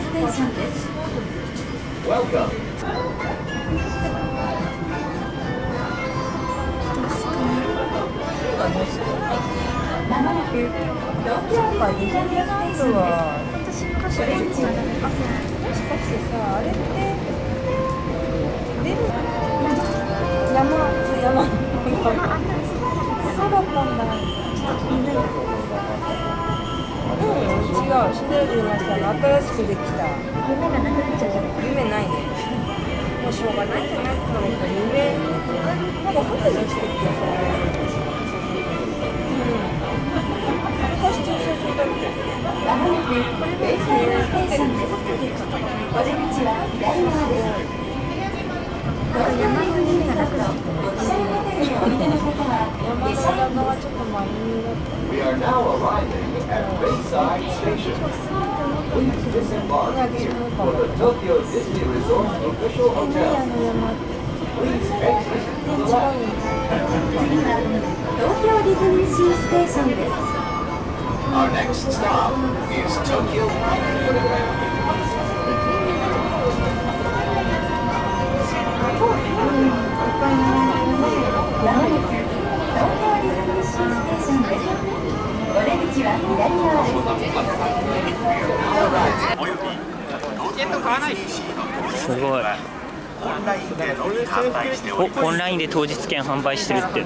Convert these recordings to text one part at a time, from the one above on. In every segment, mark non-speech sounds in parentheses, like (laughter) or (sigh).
ステーションですまもなく東京ディズニーランドステーションですオレンジもしかしてさあれって出る山そう山そうだったんだうん違う。シナリーのさ新しくできた。夢がなくなっちゃった夢ないねもうしょうがないんじゃないかな夢。なんかホテルしてきたさう Our next stop is Tokyo. すごいおオンラインで当日券販売してるって売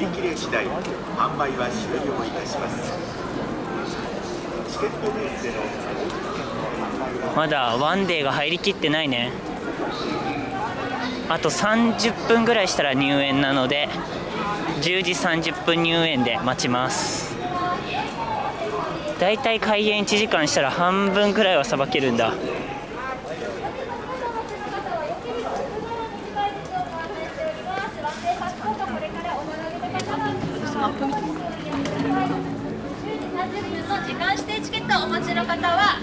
り切れ次第販売は終了いたしますチケットベースでのまだワンデーが入りきってないね。あと30分ぐらいしたら入園なので10時30分入園で待ちます。だいたい開園1時間したら半分ぐらいはさばけるんだ時間指定チケットをお持ちの方は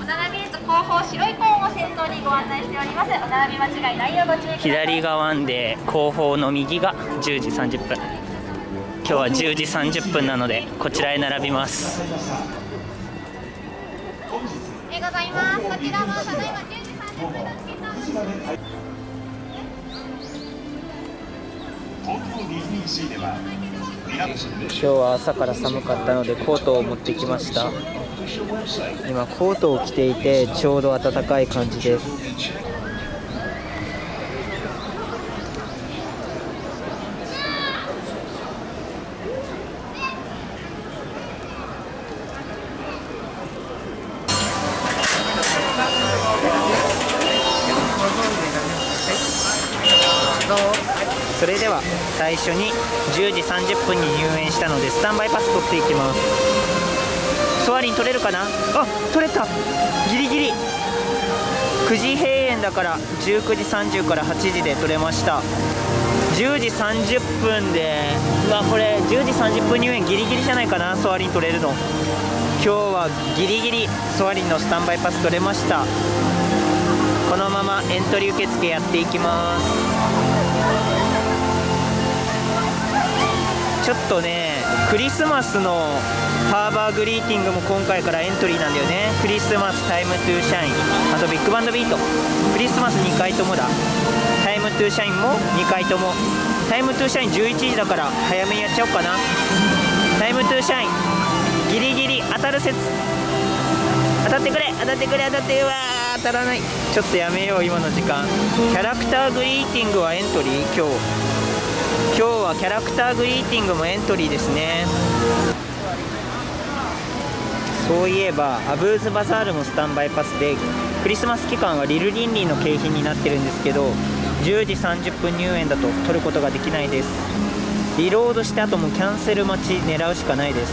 お並び列後方白いコーンを先頭にご案内しております。お並び間違いないよ。うご注意ください。左側で後方の右が10時30分。今日は10時30分なのでこちらへ並びます。えございます。こちらもただいま10時30分のチケットを東京ディズニーシーでは今日は朝から寒かったのでコートを持ってきました今コートを着ていてちょうど暖かい感じです。それでは最初に10時30分に入園したのでスタンバイパス取っていきます。ソアリン取れるかな？あ取れた。ギリギリ。9時閉園だから19時30から8時で取れました。10時30分で。うわこれ10時30分入園ギリギリじゃないかなソアリン取れるの。今日はギリギリソアリンのスタンバイパス取れました。このままエントリー受付やっていきます。ちょっとねクリスマスのハーバーグリーティングも今回からエントリーなんだよね。クリスマスタイムトゥーシャイン。あとビッグバンドビート。クリスマス2回ともだ。タイムトゥーシャインも2回とも。タイムトゥーシャイン11時だから早めにやっちゃおうかな。タイムトゥーシャインギリギリ当たる説。当たってくれ。当たってくれ。当たってうわ。ー当たらない。ちょっとやめよう今の時間。キャラクターグリーティングはエントリー？今日。今日はキャラクターグリーティングもエントリーですね。そういえばアブーズバザールもスタンバイパスでクリスマス期間はリルリンリーの景品になってるんですけど10時30分入園だと取ることができないです。リロードしてあともキャンセル待ち狙うしかないです。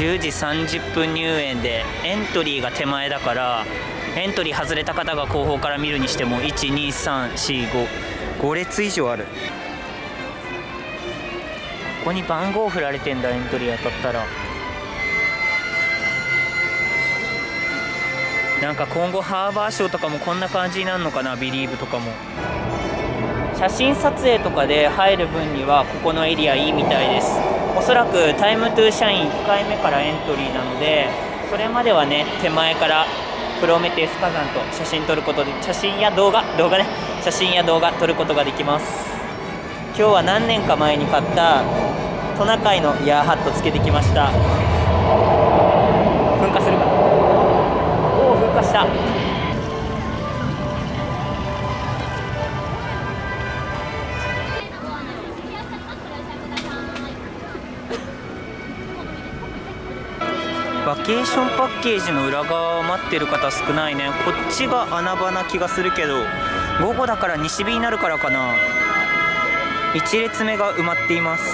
10時30分入園でエントリーが手前だからエントリー外れた方が後方から見るにしても12345列以上ある。ここに番号振られてんだエントリー当たったら。なんか今後ハーバーショーとかもこんな感じになるのかなビリーブとかも。写真撮影とかで入る分にはここのエリアいいみたいですおそらくタイムトゥーシャイン1回目からエントリーなのでそれまではね手前からプロメテウス火山と写真撮ることで写真や動画動画ね写真や動画撮ることができます。今日は何年か前に買ったトナカイのイヤーハットつけてきました。噴火するかな？おお噴火した。バケーションパッケージの裏側を待ってる方少ないね。こっちが穴場な気がするけど午後だから西日になるからかな。1列目が埋まっています。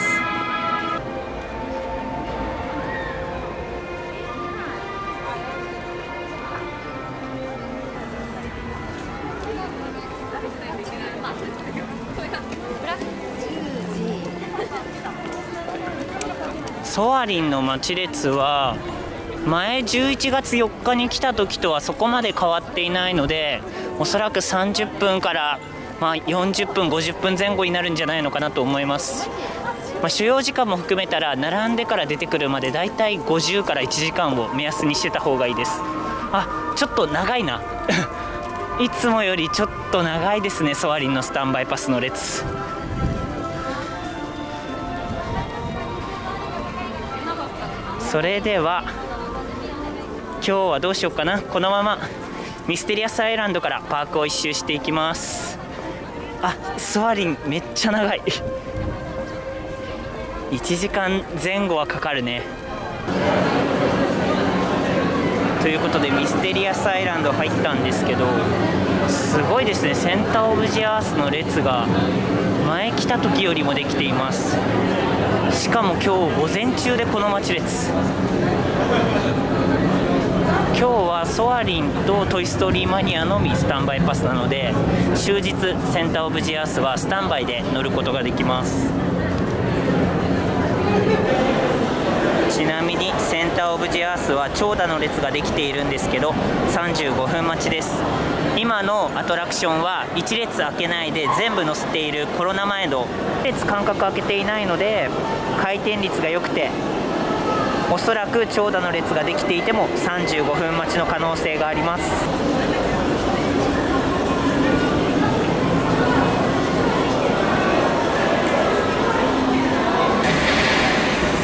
ソアリンの待ち列は前11月4日に来た時とはそこまで変わっていないのでおそらく30分から、まあ、40分50分前後になるんじゃないのかなと思います、まあ、主要時間も含めたら並んでから出てくるまでだいたい50から1時間を目安にしてた方がいいです。あちょっと長いな。(laughs) いつもよりちょっと長いですねソアリンのスタンバイパスの列。それでは日はどうしようかな。このままミステリアスアイランドからパークを一周していきます。あスワリンめっちゃ長い。1時間前後はかかるね。ということでミステリアスアイランド入ったんですけどすごいですね。センターオブジアースの列が前来た時よりもできています。しかも今日午前中でこの待ち列。今日はソアリンとトイ・ストーリーマニアのみスタンバイパスなので終日センターオブジアースはスタンバイで乗ることができます。ちなみにセンターオブジアースは長蛇の列ができているんですけど35分待ちです。今のアトラクションは1列開けないで全部載せているコロナ前の列間隔開けていないので回転率が良くておそらく長蛇の列ができていても35分待ちの可能性があります。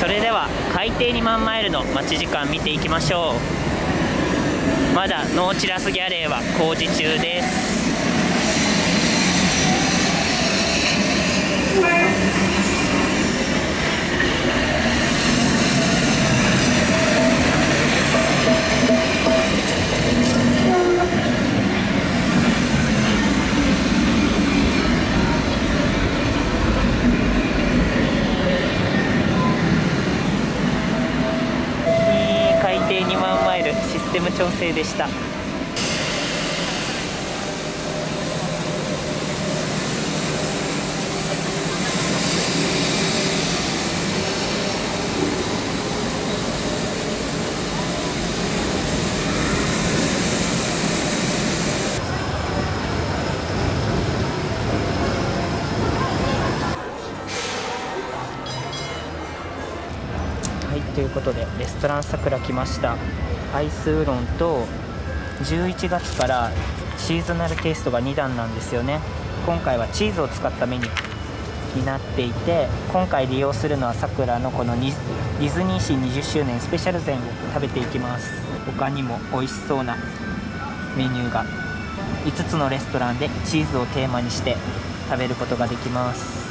それでは海底2万マイルの待ち時間見ていきましょう。まだノーチラスギャレーは工事中ですいい海底2万マイルシステム調整でした。はいということでレストランさくら来ました。アイスウーロンと11月からシーズナルテイストが2段なんですよね。今回はチーズを使ったメニューになっていて今回利用するのはさくらのこのディズニーシー20周年スペシャル膳を食べていきます。他にも美味しそうなメニューが5つのレストランでチーズをテーマにして食べることができます。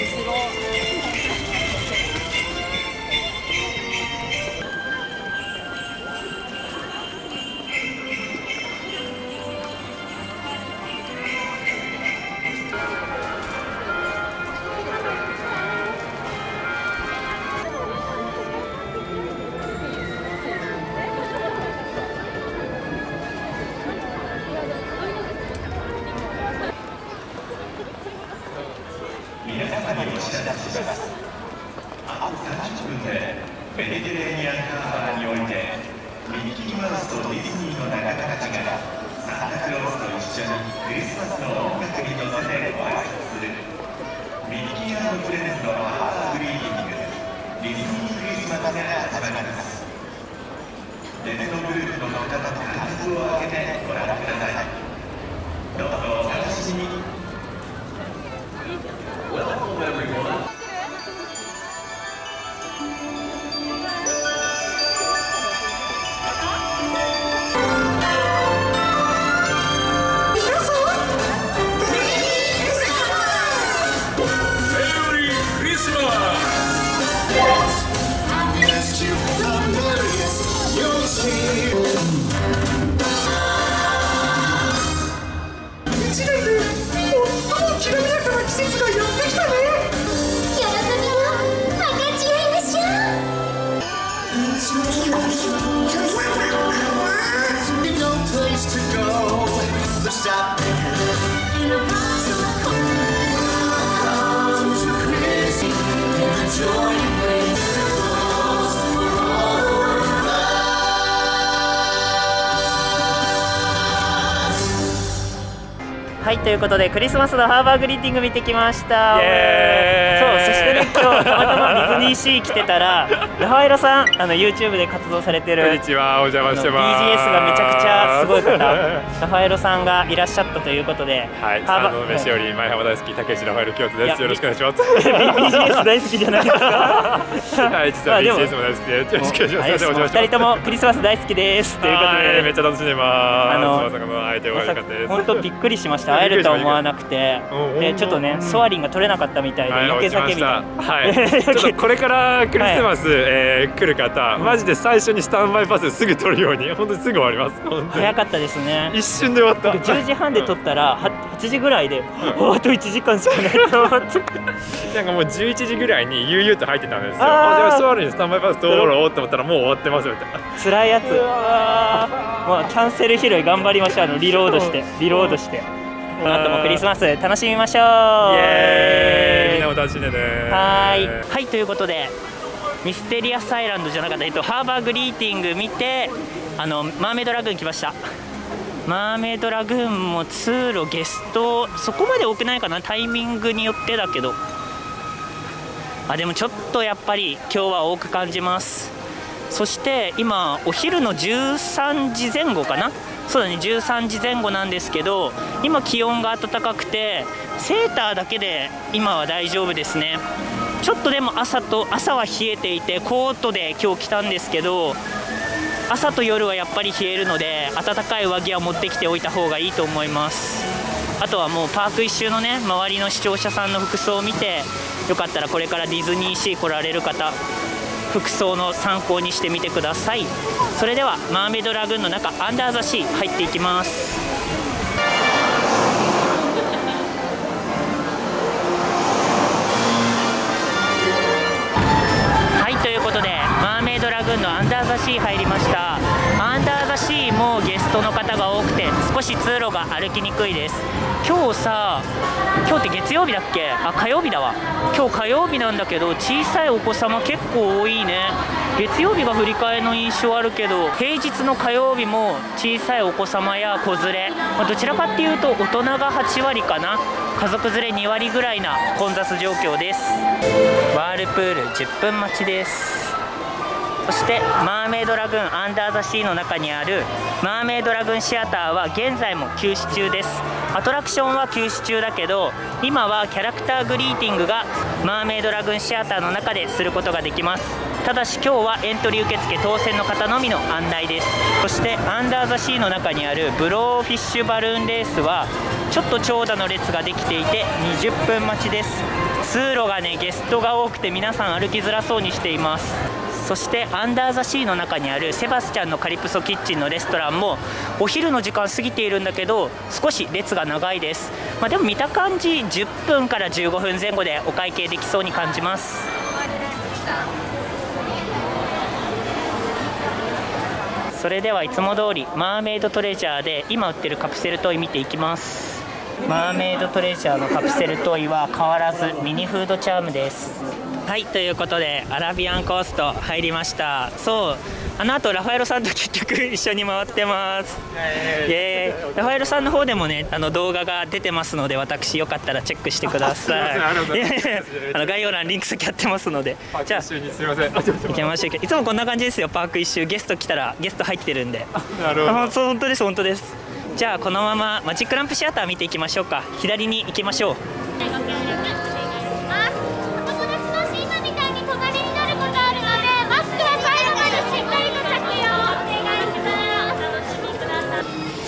後ろ。お知らせしますあと30分でメディテレーニアンハーバーにおいてミッキーマウスとディズニーの仲間たちがサンタクロースと一緒にクリスマスの音楽に乗せてご挨拶するミッキープレゼントのハーバーグリーティングディズニークリスマスが始まります別のグループの方々と数を上げてご覧くださいどうぞお楽しみに Welcome everyone. はいということでクリスマスのハーバーグリーティング見てきました。イエーイそうそしてね今日たまたまディズニーシー来てたらラファエロさんあの YouTube で活動されてるこんにちは、お邪魔してます。DGS がめちゃくちゃすごい方 (laughs) ラファエロさんがいらっしゃったということで、はい、ハーバ三の飯より前浜大好き、竹内ラファエル京都 (laughs) です。よろしくお願いします。BGS 大好きじゃないですか？はい、実は BGS も大好きで、よろしくお願いします。二人ともクリスマス大好きです (laughs) ということはいでめっちゃ楽しんでます。あの。本当びっくりしました会えるとは思わなくてうんでちょっとねソアリンが取れなかったみたいではい、余計落ちま酒みたいなはい、ちょっとこれからクリスマス、えー来る方、マジで最初にスタンバイパスすぐ取るように、(laughs) 本当にすぐ終わります。早かったですね。一瞬で終わった。10時半で撮ったらは8時ぐらいでおあと1時間しかないと思って。(laughs) なんかもう11時ぐらいに悠々と入ってたんですよ。あじゃあソアルにスタンバイパス通ろうと思ったらもう終わってますよみたいな。辛いやつ。まあキャンセル拾い頑張りましょう。あのリロードして。リロードして。この後もクリスマス楽しみましょう。イエーイみんなも楽しんでねはい。はいということでミステリアスアイランドじゃなかった、えっと、ハーバーグリーティング見てあのマーメイドラグーン来ました。マーメイドラグーンも通路ゲストそこまで多くないかなタイミングによってだけど。あでもちょっとやっぱり今日は多く感じます。そして今お昼の13時前後かな？そうだね13時前後なんですけど今気温が暖かくてセーターだけで今は大丈夫ですね。ちょっとでも朝と朝は冷えていてコートで今日来たんですけど朝と夜はやっぱり冷えるので暖かい上着は持ってきておいた方がいいと思います。あとはもうパーク一周のね周りの視聴者さんの服装を見てよかったらこれからディズニーシー来られる方服装の参考にしてみてください。それではマーメイドラグーンの中アンダーザシー入っていきます。シー入りました。アンダーザシーもゲストの方が多くて少し通路が歩きにくいです。今日さ今日って月曜日だっけ？あ火曜日だわ。今日火曜日なんだけど小さいお子様結構多いね。月曜日が振り替えの印象あるけど平日の火曜日も小さいお子様や子連れ、まあどちらかっていうと大人が8割かな。家族連れ2割ぐらいな混雑状況です。ワールプール10分待ちです。そしてマーメイドラグーンアンダーザシーの中にあるマーメイドラグーンシアターは現在も休止中です。アトラクションは休止中だけど今はキャラクターグリーティングがマーメイドラグーンシアターの中ですることができます。ただし今日はエントリー受付当選の方のみの案内です。そしてアンダーザシーの中にあるブローフィッシュバルーンレースはちょっと長蛇の列ができていて20分待ちです。通路がねゲストが多くて皆さん歩きづらそうにしています。そしてアンダーザシーの中にあるセバスチャンのカリプソキッチンのレストランもお昼の時間過ぎているんだけど少し列が長いです、まあ、でも見た感じ10分から15分前後でお会計できそうに感じます。それではいつも通りマーメイドトレジャーで今売ってるカプセルトイ見ていきます。マーメイドトレジャーのカプセルトイは変わらずミニフードチャームです。はいということでアラビアンコースト入りました。そうあの後ラファエロさんと結局一緒に回ってます。イエーイ。ラファエロさんの方でもねあの動画が出てますので私よかったらチェックしてください。あの概要欄リンク先貼ってますので。じゃあすみません。行きましょういつもこんな感じですよ。パーク一周ゲスト来たらゲスト入ってるんで。なるほど。あそう本当です本当です。じゃあこのままマジックランプシアター見ていきましょうか。左に行きましょう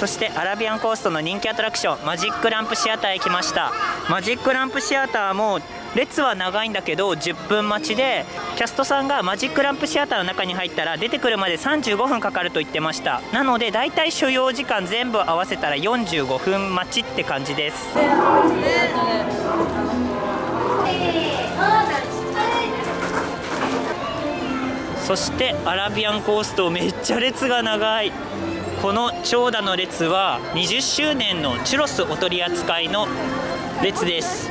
そしてアラビアンコーストの人気アトラクションマジックランプシアターへ来ました。マジックランプシアターも列は長いんだけど10分待ちでキャストさんがマジックランプシアターの中に入ったら出てくるまで35分かかると言ってました。なのでだいたい所要時間全部合わせたら45分待ちって感じです。そしてアラビアンコーストめっちゃ列が長い。この長蛇の列は20周年のチュロスお取り扱いの列です。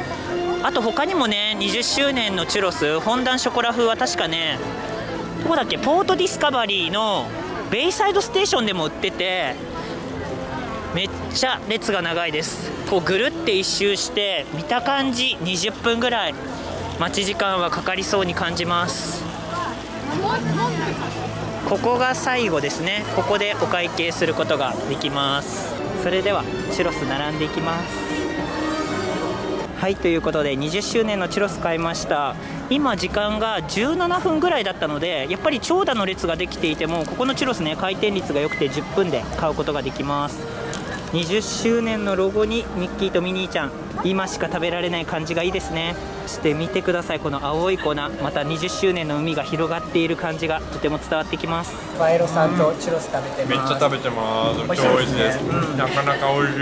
あと他にもね20周年のチュロスフォンダンショコラ風は確かねどこだっけポートディスカバリーのベイサイドステーションでも売っててめっちゃ列が長いです。こうぐるって一周して見た感じ20分ぐらい待ち時間はかかりそうに感じます。ここが最後ですね。ここでお会計することができます。それではチュロス並んでいきます。はいということで20周年のチュロス買いました。今時間が17分ぐらいだったのでやっぱり長蛇の列ができていてもここのチュロスね回転率が良くて10分で買うことができます。20周年のロゴにミッキーとミニーちゃん今しか食べられない感じがいいですねそして見てくださいこの青い粉また20周年の海が広がっている感じがとても伝わってきますバエロさんとチュロス食べてめっちゃ食べてます。めっちゃ美味しいです。なかなか美味しい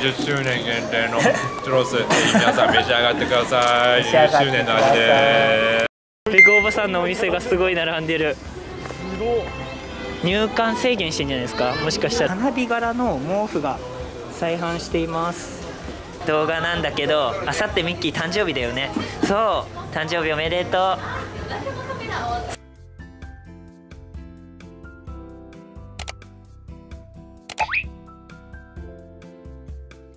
です。20周年限定のチュロス、ぜひ皆さん召し上がってください。20周年の味です。ペグおばさんのお店がすごい並んでる入館制限してんじゃないですか？もしかしたら。花火柄の毛布が再販しています。動画なんだけどあさってミッキー誕生日だよね。そう誕生日おめでとう